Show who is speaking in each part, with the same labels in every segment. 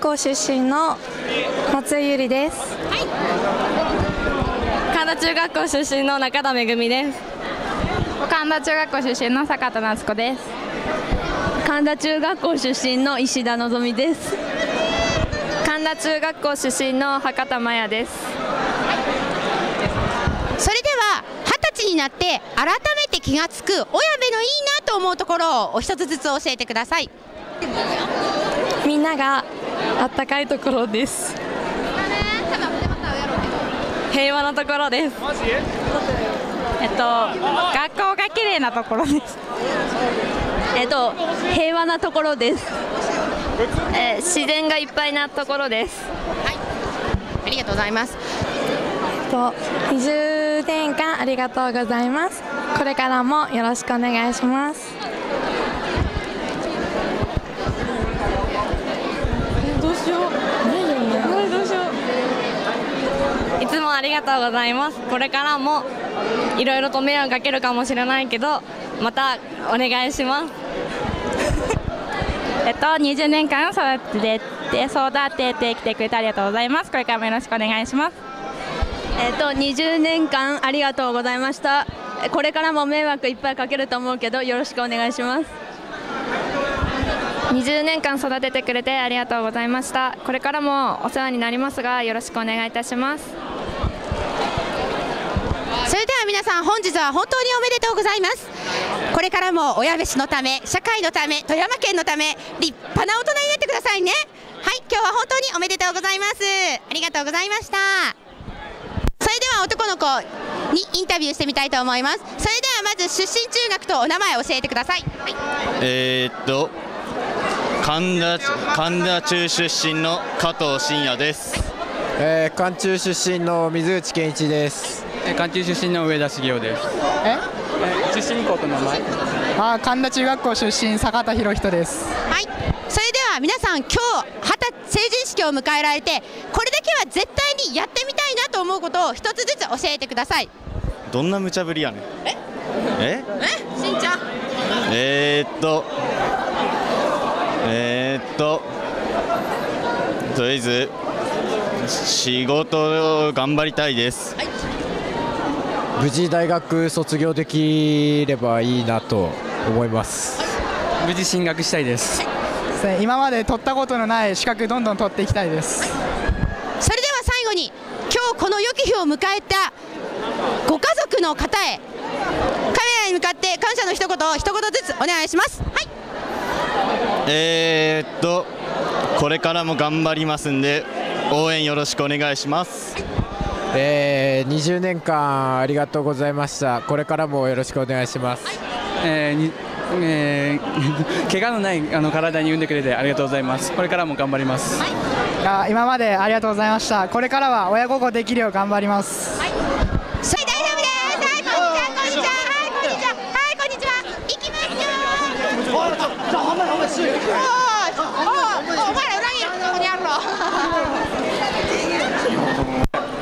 Speaker 1: 校出身の松井ゆりです。
Speaker 2: 神田中学校出身の中田めぐみです。
Speaker 3: 神田中学校出身の坂田夏子です。
Speaker 4: 神田中学校出身の石田のぞみです。
Speaker 2: 神田中学校出身の博多真也です。
Speaker 5: それでは二十歳になって改めて気がつく親部のいいなと思うところをお一つずつ教えてください。
Speaker 1: みんながあったかいところです。
Speaker 2: 平和なところです。
Speaker 3: えっと学校が綺麗なところです。
Speaker 4: えっと平和なところです。
Speaker 2: えー自然がいっぱいなところです。
Speaker 5: ありがとうございます。
Speaker 1: と20年間ありがとうございます。これからもよろしくお願いします
Speaker 2: いつもありがとうございます。これからもいろいろと迷惑かけるかもしれないけどまたお願いします。
Speaker 3: えっと20年間育てて育ててきてくれてありがとうございます。これからもよろしくお願いします。
Speaker 4: えっと20年間ありがとうございました。これからも迷惑いっぱいかけると思うけどよろしくお願いします
Speaker 2: 20年間育ててくれてありがとうございました。これからもお世話になりますがよろしくお願いいたします。
Speaker 5: それでは皆さん本日は本当におめでとうございます。これからも親部市のため社会のため富山県のため立派な大人になってくださいね。はい今日は本当におめでとうございます。ありがとうございました。それでは男の子にインタビューしてみたいと思います。それではまず出身中学とお名前を教えてください、はい、
Speaker 6: えー、っと神田神田中出身の加藤真也です。
Speaker 7: えー、関中出身の水内健一です。
Speaker 8: 関中出身の上田茂雄です。
Speaker 9: え？
Speaker 8: 出身校と名前？
Speaker 9: あ神田中学校出身坂田博人です
Speaker 5: はい、それでは皆さん今日成人式を迎えられてこれだけは絶対にやってみたいなと思うことを一つずつ教えてください
Speaker 6: どんな無茶ぶりやねん。え？え？
Speaker 5: え？しんちゃん
Speaker 6: えー、っとえー、っととりあえず仕事を頑張りたいです。
Speaker 7: 無事大学卒業できればいいなと思います。
Speaker 8: 無事進学したいです。
Speaker 9: 今まで取ったことのない資格どんどん取っていきたいです
Speaker 5: それでは最後に今日この良き日を迎えたご家族の方へカメラに向かって感謝の一言を一言ずつお願いしますはい
Speaker 6: えー、っとこれからも頑張りますんで応援よろしくお願いします。
Speaker 7: えー、20年間ありがとうございました。これからもよろしくお願いします。
Speaker 8: えーにえー 怪我のないあの体に産んでくれてありがとうございます。これからも頑張ります。
Speaker 9: いや今までありがとうございましたこれからは親孝行できるよう頑張ります
Speaker 5: それ大丈夫ですはいこんにちはこんにちははいこんにちははいこんにちは行きますよおーおーお前ら裏切るここにあるの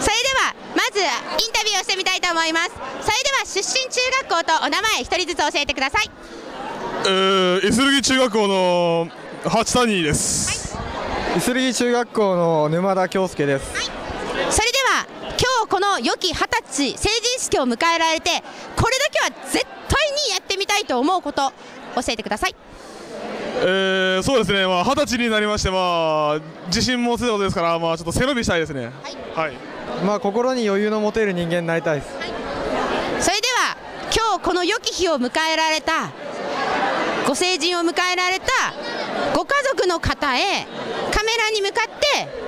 Speaker 5: それではまずインタビューをしてみたいと思います。それでは出身中学校とお名前一人ずつ教えてください。
Speaker 10: えー、イスルギ中学校の八谷です、
Speaker 7: イスルギ中学校の沼田恭介です。
Speaker 5: それでは今日この良き二十歳成人式を迎えられてこれだけは絶対にやってみたいと思うこと教えてください
Speaker 10: えー、そうですね。まあ二十歳になりましてまあ自信もついたことですからまあちょっと背伸びしたいですね。はい、
Speaker 7: まあ心に余裕の持てる人間になりたいです。
Speaker 5: それでは今日この良き日を迎えられたご成人を迎えられたご家族の方へカメラに向かって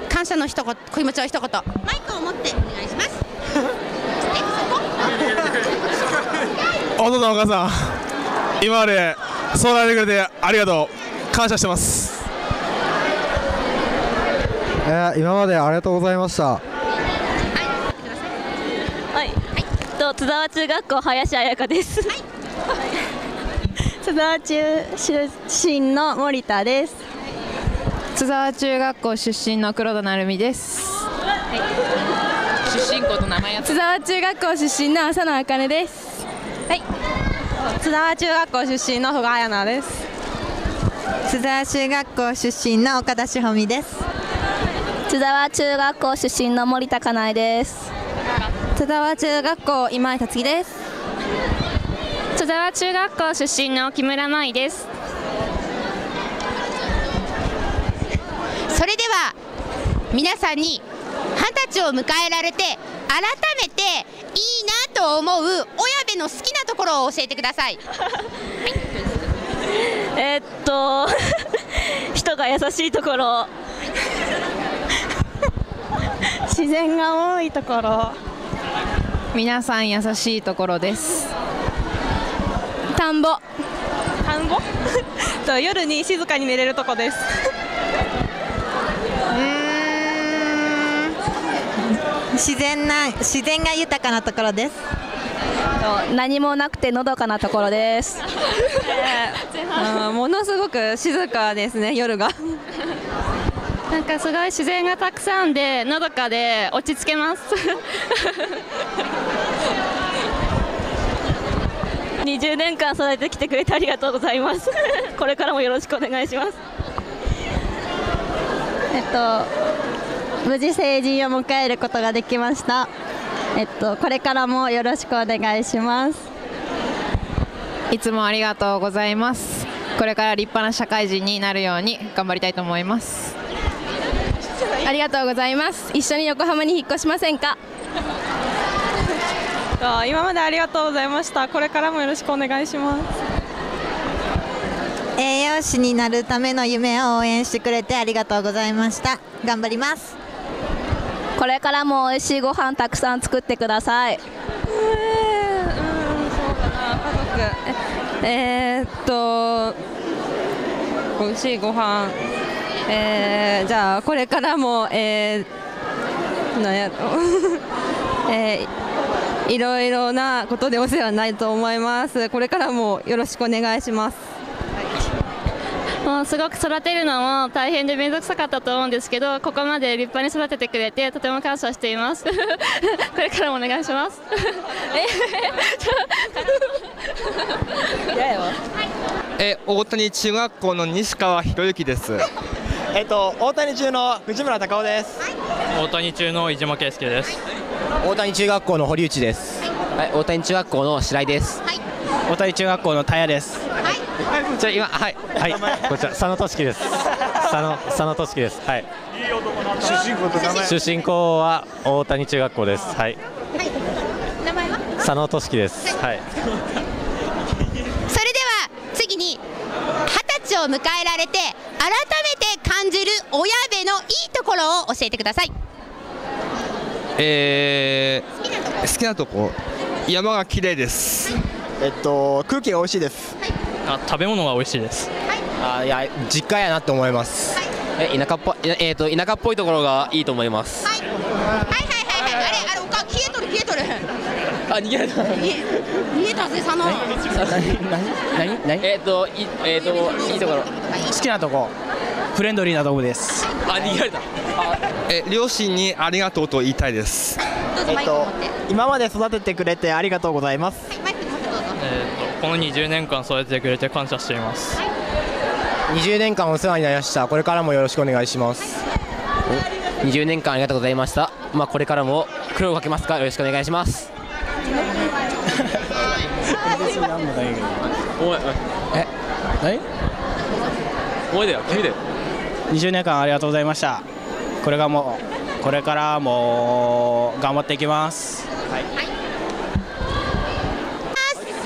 Speaker 5: 感謝の一言気持ちを一言マイクを持ってお願いします。
Speaker 10: お父さんお母さん今まで相談してくれてありがとう感謝してます。
Speaker 7: えー、今までありがとうございました。
Speaker 4: はい、と津沢中学校林彩香です、津沢中出身の森田です。
Speaker 3: 津沢中学校出身の黒田成美です。
Speaker 2: 出身校と名前や
Speaker 3: 津沢中学校出身の浅野茜です。
Speaker 2: 津沢中学校出身の古賀彩奈です
Speaker 11: 津沢中学校出身の岡田志保美です。
Speaker 12: 津沢中学校出身の森田かなえです。
Speaker 13: 津沢中学校今井達樹です。
Speaker 14: 津沢中学校出身の木村舞です。
Speaker 5: それでは皆さんに二十歳を迎えられて改めていいなと思う親部の好きなところを教えてください
Speaker 12: えーっと 人が優しいところ。
Speaker 15: 自然が多いところ。皆さん優しいところです。
Speaker 13: 田んぼ。
Speaker 15: 田んぼ？と夜に静かに寝れるとこです。
Speaker 11: 自然な自然が豊かなところです
Speaker 12: 何もなくてのどかなところです。
Speaker 13: ものすごく静かですね夜が。
Speaker 14: なんかすごい自然がたくさんでのどかで落ち着けます。
Speaker 12: 20年間育ててきてくれてありがとうございます。これからもよろしくお願いします。
Speaker 11: えっと無事成人を迎えることができましたえっとこれからもよろしくお願いします。
Speaker 15: いつもありがとうございます。これから立派な社会人になるように頑張りたいと思います。
Speaker 13: ありがとうございます。一緒に横浜に引っ越しませんか？
Speaker 15: あ今までありがとうございました。これからもよろしくお願いします。
Speaker 11: 栄養士になるための夢を応援してくれてありがとうございました。頑張ります。
Speaker 12: これからも美味しいご飯たくさん作ってください。
Speaker 13: えー、っと美味しいご飯。えー、じゃあこれからもえー、なんやろ。えー、いろいろなことでお世話になると思います。これからもよろしくお願いします。
Speaker 14: もうすごく育てるのも大変で面倒くさかったと思うんですけどここまで立派に育ててくれてとても感謝しています これからもお願いします
Speaker 16: え？大谷中学校の西川博之です。
Speaker 17: えっと大谷中の藤村隆夫です。
Speaker 18: 大谷中の飯島圭介です。
Speaker 17: 大谷中学校の堀内です。はい、大谷中学校の白井です。大谷中学校の田谷です。
Speaker 19: じゃあ今はい。はい。こちら佐野俊樹です。佐野佐野俊樹です。はい。
Speaker 17: 出身校と名前
Speaker 19: 出身校は大谷中学校です。はい。
Speaker 5: 名前は？
Speaker 19: 佐野俊樹です。はい。
Speaker 5: それでは次に二十歳を迎えられて改めて感じる親部のいいところを教えてください。
Speaker 16: えー、好きなとこ。山が綺麗です。
Speaker 17: えっと空気が美味しいです。
Speaker 18: あ食べ物が美味しいです。
Speaker 17: あいや実家やなって思います。
Speaker 20: え田舎っぽいえっ、と田舎っぽいところがいいと思います。
Speaker 5: はいはいはいはいあれあれおか消えとる消えとる
Speaker 20: あ逃げられた。
Speaker 5: 逃げたぜ佐野
Speaker 20: 何？何？えっ、といえっ、といいところ。
Speaker 17: 好きなとこフレンドリーなとこです。
Speaker 20: あ逃げられた。
Speaker 16: え両親にありがとうと言いたいです。
Speaker 17: えっと今まで育ててくれてありがとうございます。
Speaker 18: この20年間育ててくれて感謝しています。
Speaker 17: 20年間お世話になりました。これからもよろしくお願いします。
Speaker 20: 20年間ありがとうございました。まあこれからも苦労をかけますか？よろしくお願いします。おい
Speaker 17: え？何？
Speaker 20: お前だよ君だよ。
Speaker 17: 20年間ありがとうございました。これがもうこれからも頑張っていきます。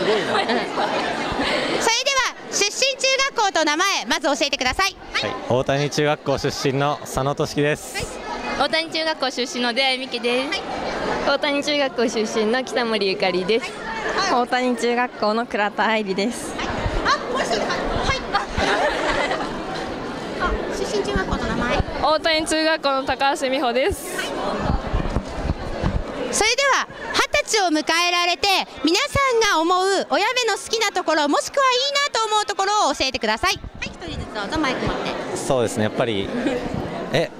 Speaker 5: それでは出身中学校と名前まず教えてください。
Speaker 19: はい。大谷中学校出身の佐野俊樹です。
Speaker 14: 大谷中学校出身の出会い美希です、大谷中学校出身の北森ゆかりです、
Speaker 15: 大谷中学校の倉田愛理です。
Speaker 5: あもう一人。はい。あ出身中学校の名前。
Speaker 15: 大谷中学校の高橋美穂です。
Speaker 5: それでは歳を迎えられて皆さんが思う親部の好きなところもしくはいいなと思うところを教えてください。はい一人ずつどうぞマイク持って。
Speaker 19: そうですねやっぱり え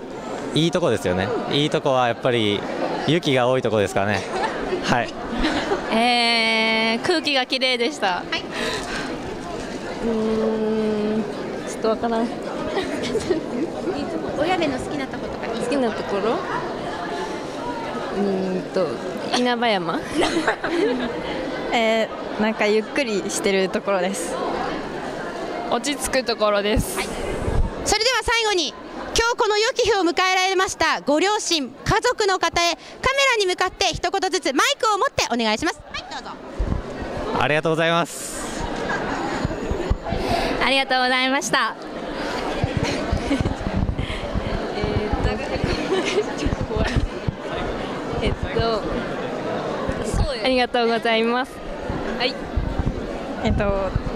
Speaker 19: いいとこですよね。いいとこはやっぱり雪が多いとこですかね。はい。
Speaker 14: えー、空気が綺麗でした、
Speaker 13: うーん
Speaker 11: とわからん。
Speaker 5: 親部の好きなとことか？
Speaker 11: 好きなところ？うーんと稲葉山。えー、なんかゆっくりしてるところです。
Speaker 14: 落ち着くところです、
Speaker 5: それでは最後に今日この良き日を迎えられましたご両親家族の方へカメラに向かって一言ずつマイクを持ってお願いします。はいどうぞ。
Speaker 19: ありがとうございます。
Speaker 21: ありがとうございました。
Speaker 11: がとうございます。はい。えっと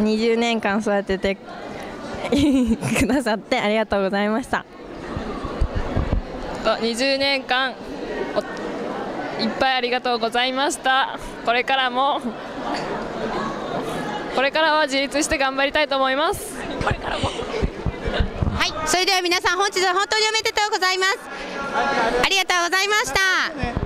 Speaker 11: 20年間育てて くださってありがとうございました。
Speaker 14: と20年間おいっぱいありがとうございました。これからもこれからは自立して頑張りたいと思います。これからも。
Speaker 5: はい。それでは皆さん本日は本当におめでとうございます。ありがとうございました